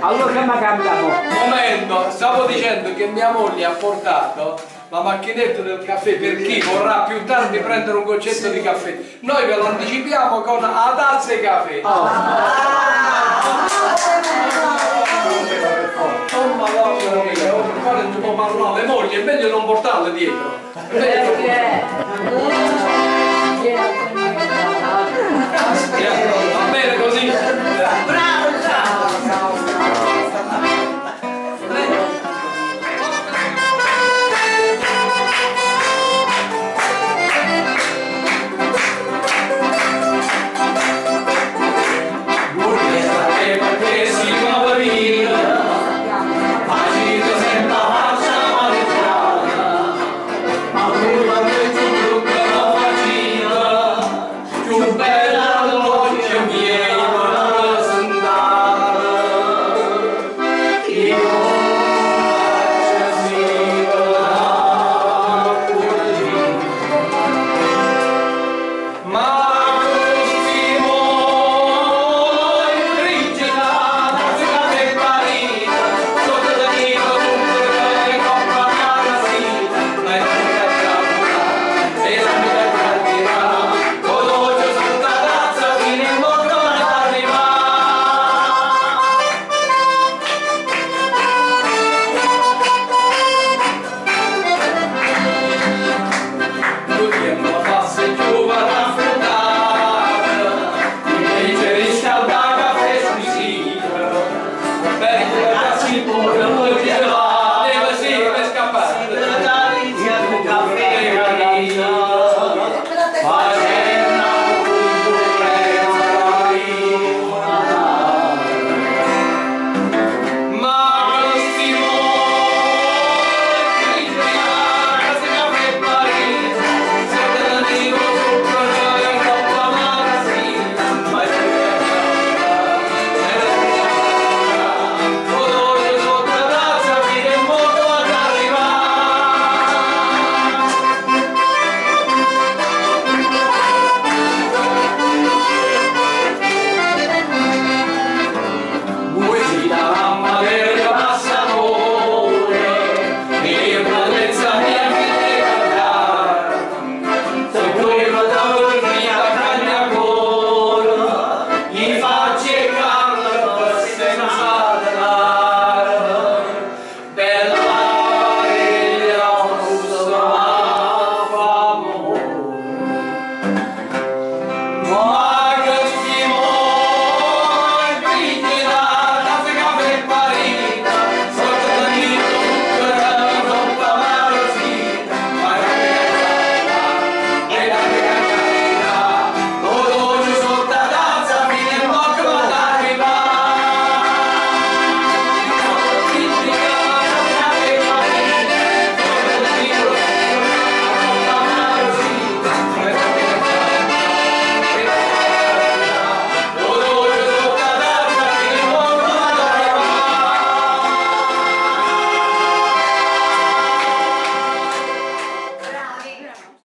Allora che mi cambiamo? Momento, stavo dicendo che mia moglie ha portato la macchinetta del caffè per chi vorrà più tardi prendere un concetto di caffè. Noi ve lo anticipiamo con la tazza e caffè. Oh oh, le mogli è meglio non portarle dietro. Perché? わー。